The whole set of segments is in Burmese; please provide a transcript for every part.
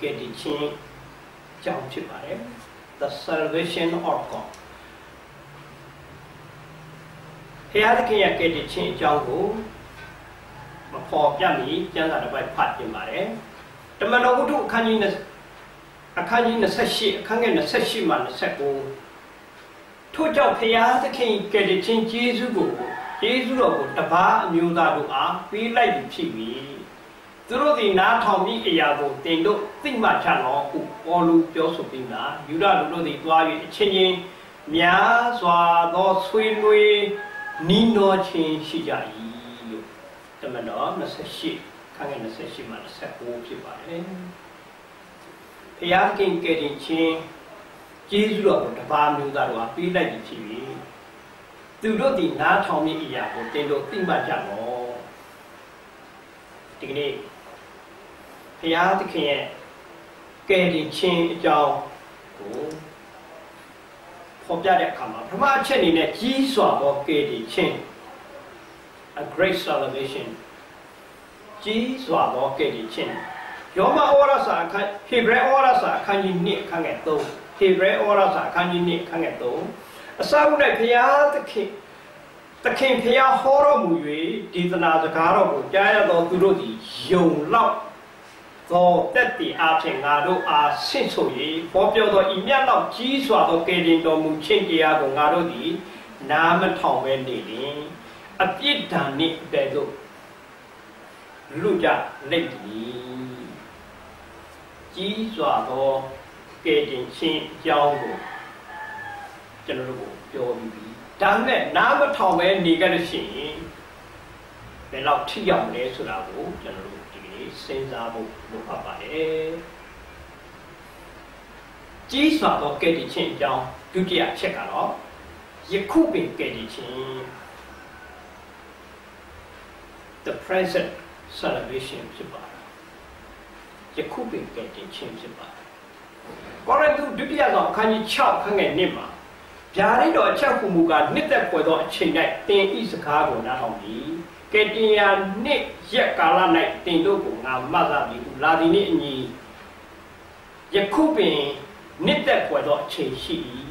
ကယ်တင်ခြင်းကြောင့်ဖြစ်ပါတယ် the salvation of God ဘုရားသခင်ရဲ့ကယ်တင်ခြင်းအကြောင်းကိုမဖော်ပြမီကျမ်းစာတစ်ပိုက်ဖတ်ပြင်ပါတယ်တမန်တော်ဝတ္ထုအခန်းကြီးအခန်းကြီး28အခန်းငယ်28မှ29ထို့ကြောင့်ဘုရားသခင်ကယ်တင်ခြင်းကျေးဇူးကိုကျေးဇူးတော်ကိုတပါးအမျိုးသားတို့အားပေးလိုက်ပြီဖြစ်ပြီ သူတို့သည်နားထောင်ပြီးအရာကိုတင်တို့သိမှချတော်ဟုပေါ်လူပြောဆိုပြီးမှယူဒလူတို့သည်သွား၍အချင်းချင်းများစွာသောဆွေးနွေးနီးနောချင်းရှိကြ၏လို့တမန်တော်28ခန်းငယ်28မှ29ဖြစ်ပါတယ်ဘုရားခင်ကယ်တင်ခြင်းကျေးဇူးတော်ကိုတပါးမျိုးသားတို့အားပေးလိုက်ပြီဖြစ်ပြီသူတို့ဒီနားထောင်မိအရာကိုတင်တို့သိမှတ်ကြတော့ဒီကနေ့ ဘုရားသခင်ရဲ့ကယ်တင်ခြင်းအကြောင်းကိုဖော်ပြတဲ့အခါမှာပထမအချက်အနေနဲ့ကြီးစွာသောကယ်တင်ခြင်း a great salvation ကြီးစွာသောကယ်တင်ခြင်းယောမဩဝါဒစာအခန်းဟေဘရဲဩဝါဒစာအခန်းကြီး1အခန်းငယ်3ဟေဘရဲဩဝါဒစာအခန်းကြီး1အခန်းငယ်3အစအုပ်၌ဘုရားသခင်သခင်ဘုရားဟောတော်မူ၍ဒီသနာစကားတော်ကိုကြားရသောသူတို့သည်ယုံလောက် သောတက်တည်အဖြစ်ငါတို့အားဆင့်ဆို၍ပေါ်ပြောသောဤမြတ်လောက်ကြီးစွာသောကယ်တင်တော်မူခြင်းတရားကိုငါတို့သည် နားမထောင်ပဲနေရင်အပြစ်ဒဏ်နှင့်ပဲသို့လူကြလိမ့်သည်ကြီးစွာသောကယ်တင်ခြင်းအကြောင်းကိုကျွန်တော်တို့ကိုပြောပြီးပြီဒါနဲ့နားမထောင်ပဲနေကြလို့ရှိရင်ဘယ်လောက်ထိရောက်လဲဆိုတာကိုကျွန်တော်တို့ ဒီနေ့စဉ်းစားဖို့လိုအပ်ပါတယ်ကြီးစွာသောကဲ့တင်ခြင်းအကြောင်းဒုတိယချက်ကတော့ယခုပင်ကဲ့တင်ခြင်း the present salvation ဖြစ်ပါတယ်ယခုပင်ကဲ့တင်ခြင်းဖြစ်ပါတယ်ကောရိန္သုဒုတိယဆောင်အခန်းကြီး6ခန်းငယ်1မှာဗျာဒိတ်တော်အချက်ခုမူကနှစ်သက်ဖွယ်သောအချိန်၌တင်ဤစကားကိုနားထောင်ပြီး ကဲတင်ယာနှစ်ရက်ကာလ၌တင်တို့ကိုငါမှတ်သားပြီးလာသည်နှင့်အညီယခုပင်နှစ်သက်ဖွယ်သောအချိန်ရှိ၏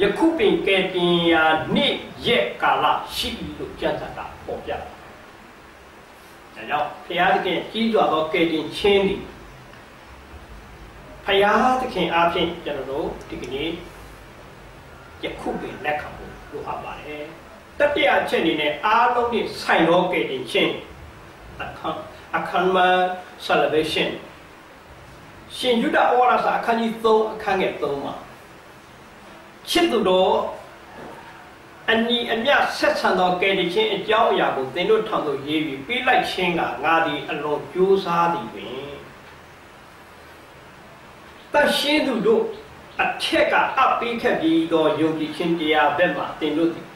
ယခုပင်ကဲတင်ယာနှစ်ရက်ကာလရှိ၏လို့ကျမ်းစာကပေါ်ပြတယ်။ဒါကြောင့်ဘုရားသခင်ကြီးစွာသောကဲတင်ခြင်းသည်ဘုရားသခင်အားဖြင့်ကျွန်တော်တို့ဒီကနေ့ယခုပင်လက်ခံဖို့လိုအပ်ပါတယ် တတိယချက်အနေနဲ့အားလုံးနဲ့ဆိုင်ရောကယ်တင်ခြင်းအခမ်းအခမ်းမ salvation ရှင်ယုဒဩဝါဒစာအခန်းကြီး3အခန်းငယ်3မှာချစ်သူတော်အညီအမျှဆက်ဆံသောကယ်တင်ခြင်းအကြောင်းအရာကိုသင်တို့ထောင်သို့ရေးပြီးပေးလိုက်ခြင်းကငါသည်အလွန်ကြိုးစားသည်ပင်တရှင်းသူတို့အထက်ကအပ်ပေးခဲ့ပြီးသောယုံကြည်ခြင်းတရားဘက်မှသင်တို့သည်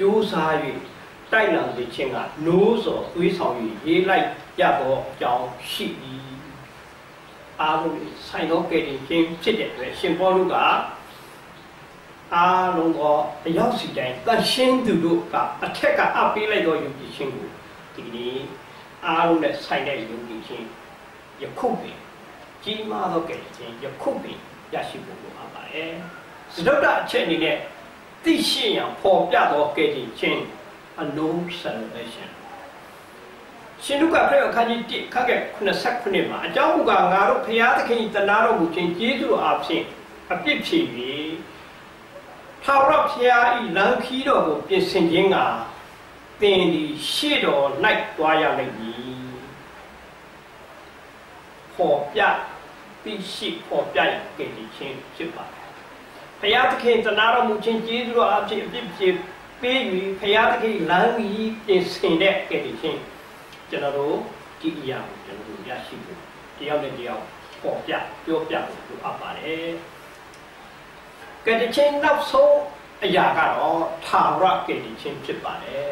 ကြိုးစား၍တိုက်လောင်စေခြင်းကနိုးစော်သွေးဆောင်၍ရေးလိုက်ရသောအကြောင်းရှိ၏အားလုံးဆိုင်သောကယ်တင်ခြင်းဖြစ်တဲ့အတွက်ရှင်ပေါလုကအားလုံးသောအရောက်စီတိုင်းတန်ရှင်းသူတို့ကအထက်ကအပ်ပေးလိုက်သောယုံကြည်ခြင်းကိုဒီကနေ့အားလုံးနဲ့ဆိုင်တဲ့ယုံကြည်ခြင်းယခုပင်ကြီးမားသောကယ်တင်ခြင်းယခုပင်ရရှိဖို့လိုအပ်ပါတယ်။စတုတ္တအချက်အနေနဲ့ သိရှိရန်ပေါ်ပြသောကယ်တင်ခြင်း a no salvation ရှင်လူကခရစ်အခန်းကြီး1ခန်းက89မှာအကြောင်းမူကားငါတို့ဖျားသခင်တနာတော်မူခြင်းကျေးဇူးအားဖြင့်အပြစ်ဖြေ၍ထာဝရဘုရားဤလမ်းခီးတော်ကိုပြင်ဆင်ခြင်းကသင်ဒီရှေ့တော်၌သွားရလိမ့်မည်ပေါ်ပြသိရှိပေါ်ပြရကယ်တင်ခြင်းဖြစ်ပါတယ်။ ဘုရားသခင်တနာတော်မူခြင်းကျေးဇူးတော်အဖြစ်အပြစ်ဖြေပေးပြီးဘုရားသခင်လမ်းကြီးပြင်ဆင်တဲ့ကယ်တင်ခြင်းကျွန်တော်တို့ဒီအရာကိုကျွန်တော်တို့ရရှိဖို့တယောက်နဲ့တယောက်ပေါ်ပြပြောပြဖို့လိုအပ်ပါတယ်။ကယ်တင်ခြင်းနောက်ဆုံးအရာကတော့ထာဝရကယ်တင်ခြင်းဖြစ်ပါတယ်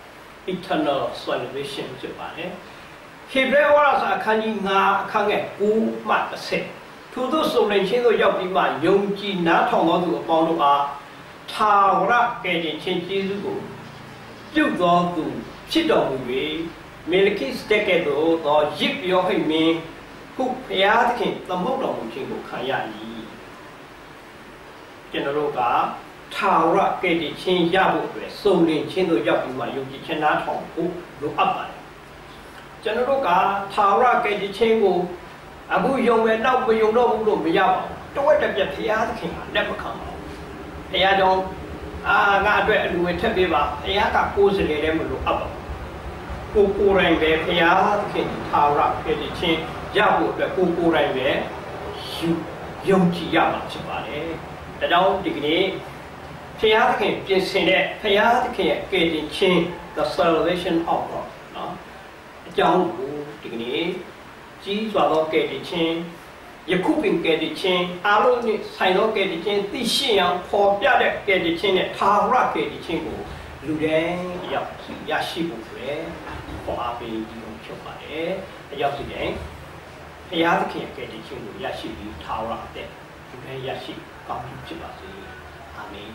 ။ eternal salvation ဖြစ်ပါတယ်။ဟေဘရဲဝါစာအခန်းကြီး9အခန်းငယ်9မှ10 ထို့သောစုံလင်ခြင်းသို့ရောက်ပြီးမှယုံကြည်နားထောင်သောသူအပေါင်းတို့အားထာဝရကယ်တင်ခြင်းကျေးဇူးကိုပြုသောသူဖြစ်တော်မူ၍မေလခိစတက်ကဲ့သို့သောရစ်ပြောဟိတ်မင်းခုဘုရားသခင်သမုတ်တော်မူခြင်းကိုခံရ၏ကျွန်တော်တို့ကထာဝရကယ်တင်ခြင်းရဖို့အတွက်စုံလင်ခြင်းတို့ရောက်ပြီးမှယုံကြည်ခြင်းနားထောင်ဖို့လိုအပ်ပါတယ်ကျွန်တော်တို့ကထာဝရကယ်တင်ခြင်းကို အခုယုံမယ်နောက်မယုံတော့ဘူးလို့မရပါဘူးတဝက်တစ်ပြက်ဘုရားသခင်ကလက်မခံပါဘူးဘုရားကြောင့်အာငါအတွက်အလူဝင်ထက်ပေးပါဘုရားကကိုယ်စလေလည်းမလို့အပ်ပါကိုကိုယ်တိုင်းပဲဘုရားသခင်သာရဖြစ်ခြင်းရဖို့အတွက်ကိုကိုယ်တိုင်းပဲယူယုံကြည်ရမှာဖြစ်ပါလေဒါကြောင့်ဒီကနေ့ဘုရားသခင်ပြင်ဆင်တဲ့ဘုရားသခင်ရဲ့ကယ်တင်ခြင်း the salvation of God နော်အကြောင်းကိုဒီကနေ့ ကြီးစွာသောကယ်တင်ခြင်းယခုပင်ကယ်တင်ခြင်းအားလုံးနဲ့ဆိုင်သောကယ်တင်ခြင်းသိရှိအောင်ပေါ်ပြတဲ့ကယ်တင်ခြင်းနဲ့သာဝရကယ်တင်ခြင်းကိုလူတိုင်းရောက်ရရှိဖို့ပဲပေါ်အားပေးကြည့်လို့ဖြစ်ပါတယ်အရောက်စီတိုင်းဖျားသခင်ရဲ့ကယ်တင်ခြင်းကိုရရှိပြီးသာဝရတဲ့လူတိုင်းရရှိကောင်းဖြစ်ပါစေအာမင်